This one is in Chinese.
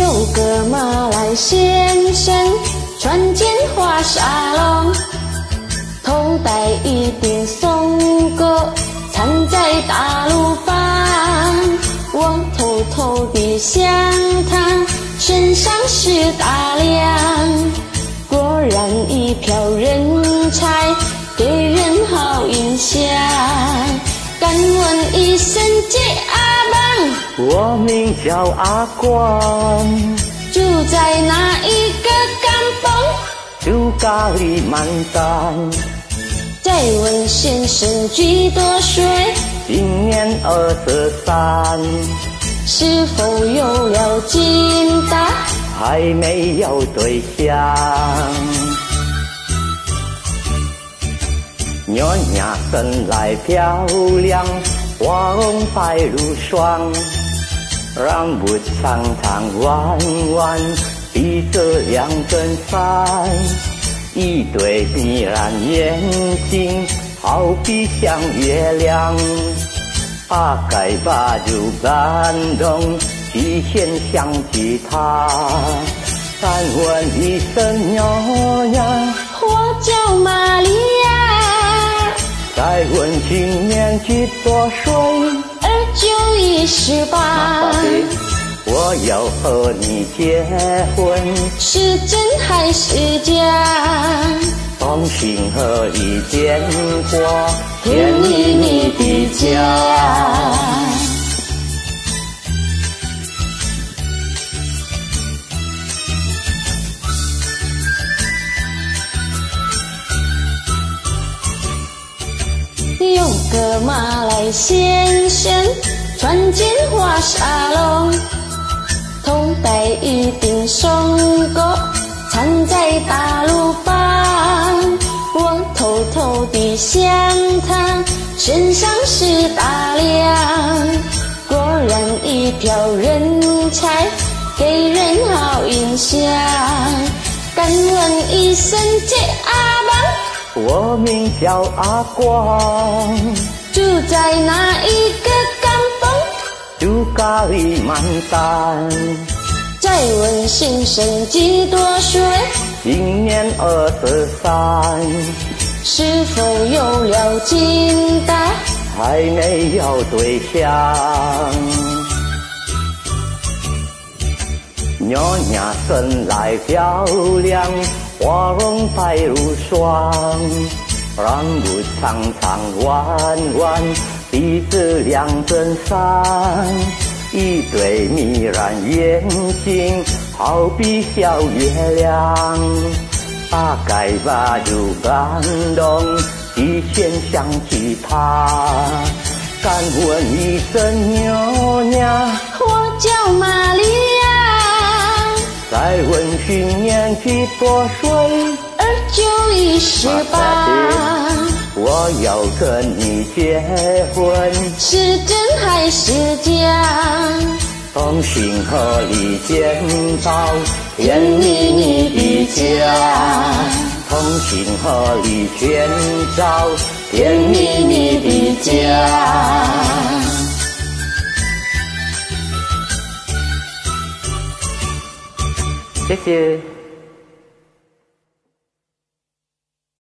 有个马来先生穿件花纱龙，头戴一顶松果，藏在大路旁。我偷偷地想他身上是大量，果然一票人才给人好印象。敢问一声姐阿棒，我名叫阿光，住在哪一个港崩？住咖喱满山，再问先生几多岁？今年二十三，是否有了金达？还没有对象。娘娘生来漂亮，黄白如霜，让不长长弯弯，鼻子两根山，一对迷人眼睛，好比像月亮，把盖把就感动，极限像吉他。敢问一声娘多岁？二九一十八，我要和你结婚，是真还是假？放心合意建国，甜蜜蜜的家。有个马来先生穿件花纱笼，头戴一顶松果，藏在大陆房。我偷偷地想他身上是大梁，果然一票人才给人好印象。敢问一声姐阿棒？我名叫阿光，住在哪一个港崩？住咖喱满山，再问先生几多岁？今年二十三，是否有了金达？还没有对象。娘娘生来漂亮，花容白如霜，让不长长弯弯，鼻子两针山，一对迷人眼睛，好比小月亮，大概吧就感动，一弦像吉他。敢问一声娘娘，我叫妈，今年几多岁？二九一十八，我要跟你结婚，是真还是假？同心合力建造甜蜜蜜的家，同心合力建造甜蜜蜜的家。谢谢。